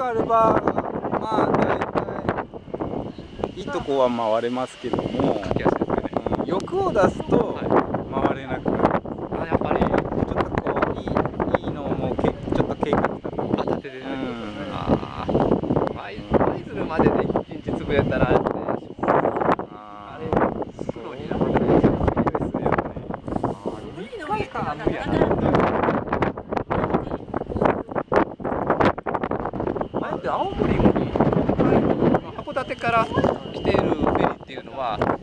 くあればまあ大体いいとこは回れますけども、うん欲を出すと回れなくなる、あやっぱり。ちょっとこういいいいのをもうけちょっと計画立てて。るうん。ああ舞舞鶴までで一日潰れたらねああれプロになったらめちゃくちゃですよね無理の上から無理やな前って青森に函館から来ているフェリーっていうのは